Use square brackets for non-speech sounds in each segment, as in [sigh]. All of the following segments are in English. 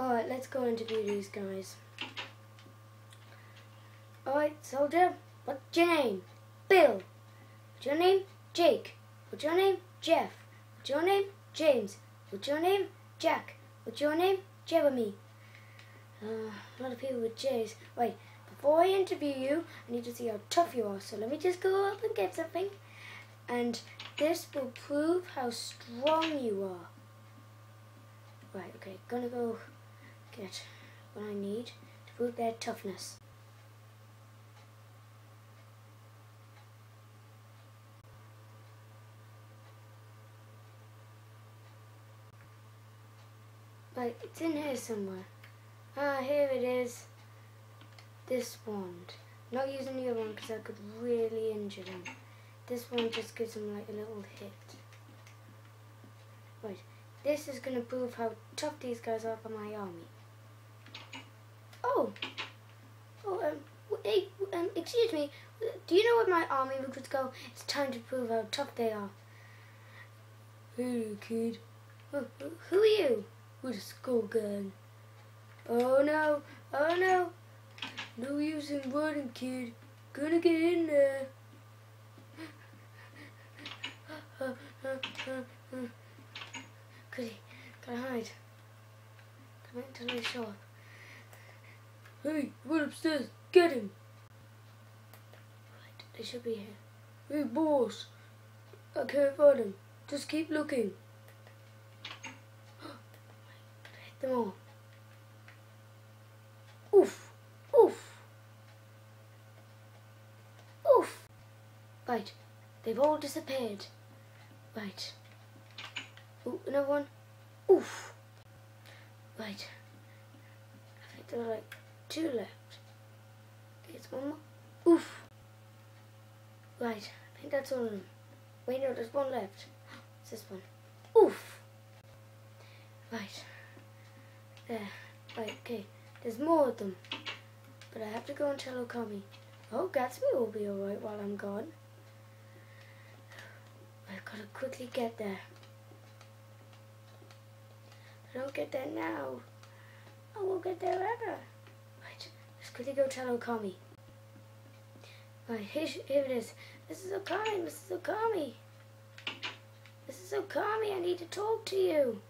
Alright, let's go interview these guys. Alright, soldier, what's your name? Bill. What's your name? Jake. What's your name? Jeff. What's your name? James. What's your name? Jack. What's your name? Jeremy. Uh, a lot of people with J's. Right, before I interview you, I need to see how tough you are. So let me just go up and get something. And this will prove how strong you are. Right, okay, gonna go get what I need to prove their toughness. Right, it's in here somewhere. Ah, here it is. This wand. Not using the other one because I could really injure them. This one just gives them like a little hit. Right, this is going to prove how tough these guys are for my army. Oh! Oh, um, hey, um, excuse me. Do you know where my army recruits go? It's time to prove how tough they are. Hey, kid. who, who are you? With a Skull Gang. Oh no, oh no. No use in running, kid. Gonna get in there. Goody, gotta hide. Come out until they show up. Hey, run upstairs, get him! Right, they should be here. Hey, boss! I can't find him. Just keep looking. Hit them all. Oof! Oof! Oof! Right, they've all disappeared. Right. Ooh, another one. Oof. Right. I think there are like two left. There's one more. Oof. Right. I think that's all of them. Wait, no, there's one left. It's this one. Oof. Right. There. Right, okay. There's more of them. But I have to go and tell Okami. Oh, Gatsby will be alright while I'm gone. I've got to quickly get there. I don't get there now, I won't get there ever. Right, let's quickly go tell Okami. Right, here, here it is. This is Okami, Mrs. Okami. This is Okami, I need to talk to you.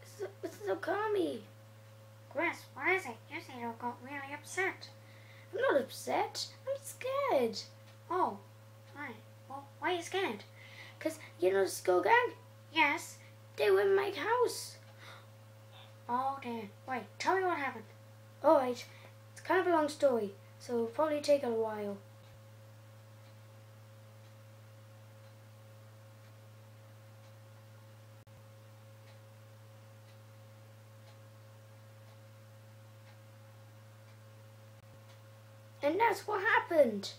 This is, Okami. Chris, what is it? You seem to have got really upset. I'm not upset. I'm scared. Oh, right. Well, why are you scared? Because, you know the Skull Gang? Yes. They were in my house. Oh dear. Wait, tell me what happened. Alright, kind of a long story, so it'll probably take a while. And that's what happened.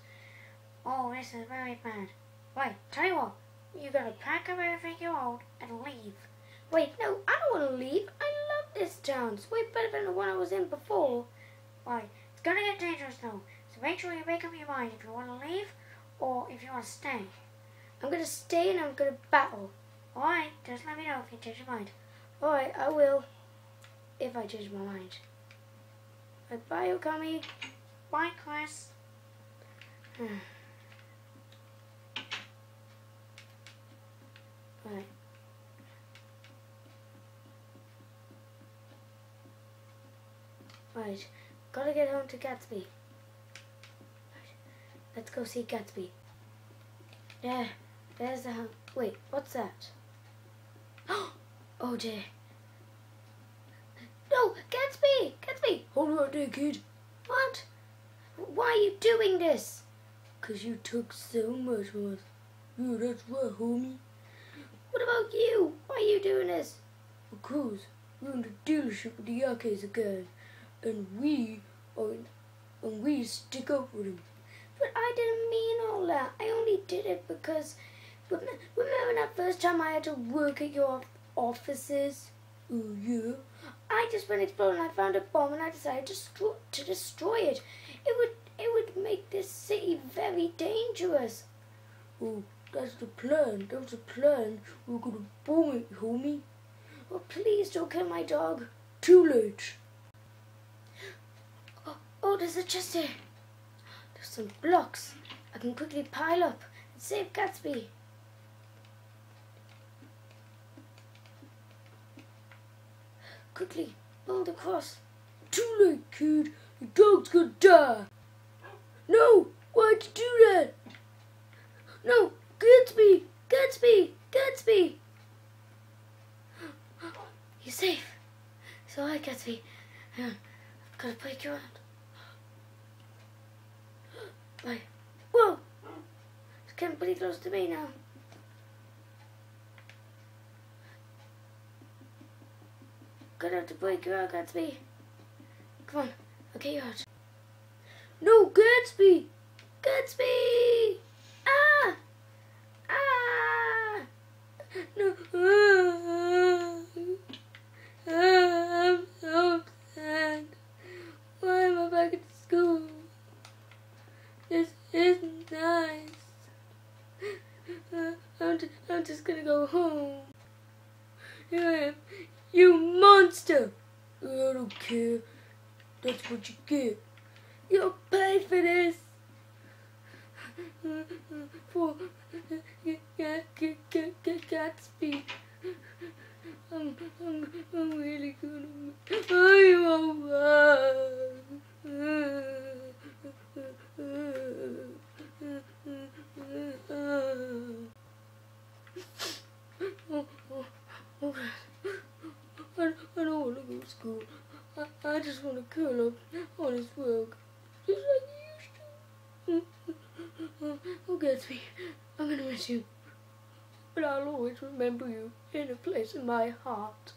Oh, this is very bad. Wait, tell you what. You gotta pack up everything you own and leave. Wait, no, I don't want to leave. I love this town. It's way better than the one I was in before. Why, it's gonna get dangerous though. So make sure you make up your mind if you want to leave or if you want to stay. I'm to stay and I'm to battle. Alright, just let me know if you change your mind. Alright, I will. If I change my mind. Right, bye, Okami. Bye, Chris. [sighs] right. Right, gotta get home to Gatsby. Let's go see Gatsby. There, there's the house. Wait, what's that? [gasps] Oh dear. No, Gatsby! Gatsby! Hold on there, kid. What? Why are you doing this? Cause you took so much from us. Yeah, that's right, homie. What about you? Why are you doing this? Because we're in the dealership with the Yakes again and we and we stick up with him. But I didn't mean all that. I only did it because remember that first time I had to work at your offices? Oh yeah. I just went exploring. I found a bomb and I decided to to destroy it. It would it would make this city very dangerous. Oh, that's the plan. That was the plan. We're gonna bomb it, homie. Oh, please don't kill my dog. Too late. There's a chest here. There's some blocks. I can quickly pile up and save Gatsby. Quickly, build across. Too late, kid. The dog's gonna die. No! Why'd you do that? No! Gatsby! Gatsby! Gatsby! You're safe. So I, Gatsby. I've gotta break you out. Right. Whoa! It's getting pretty close to me now. Gonna have to break out, Gatsby. Come on, get out. No! Gatsby! Ah! Ah! No! Ah, I'm so sad. Why am I back at school? This isn't nice. I'm just, gonna go home. I am. You monster! I don't care. That's what you get. You'll pay for this. For Gatsby. I'm, I'm, I'm really gonna. I'm oh, oh, oh. I, I don't want to go to school. I, I just want to curl up on his rug, just like you used to. [laughs] Oh, Gatsby, I'm gonna miss you, but I'll always remember you in a place in my heart.